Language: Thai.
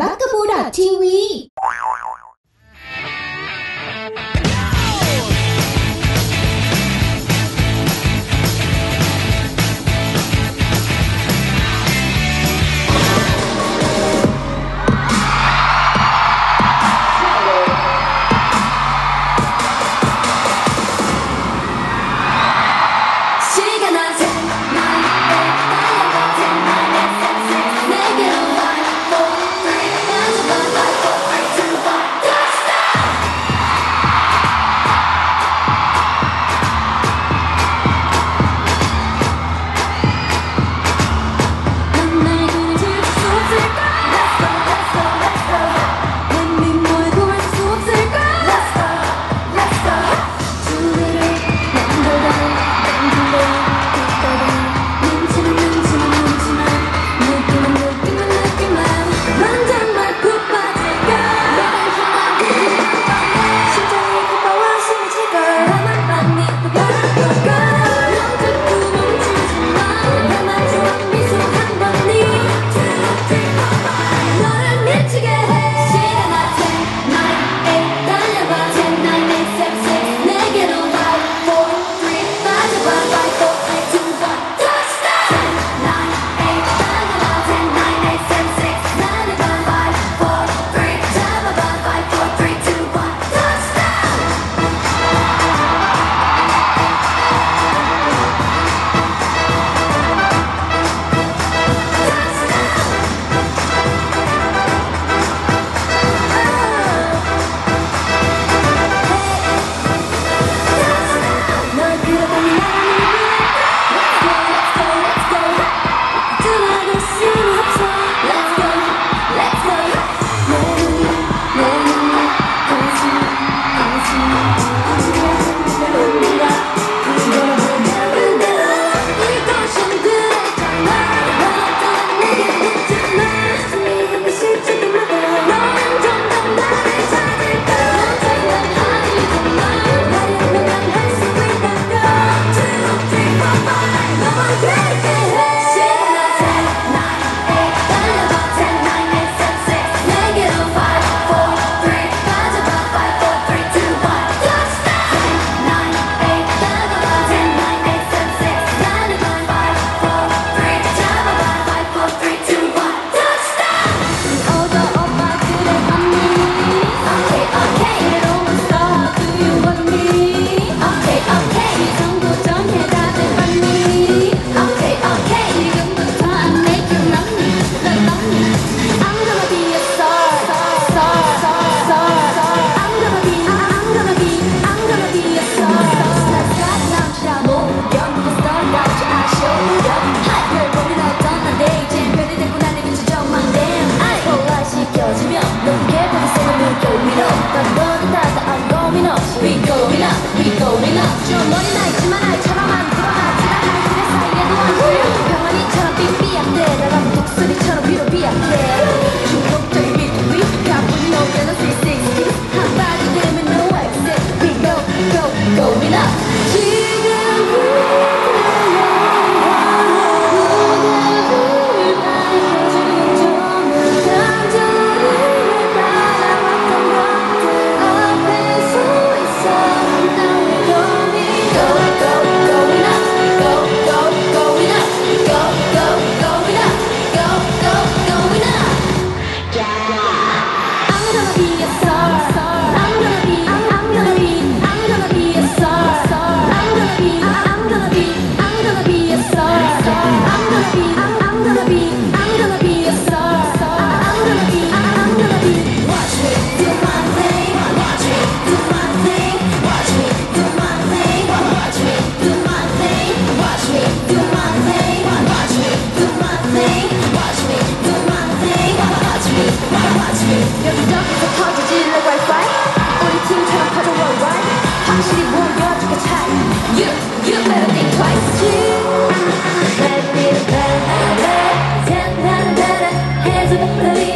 บ u g ก b o o ทีวี happy. hands up,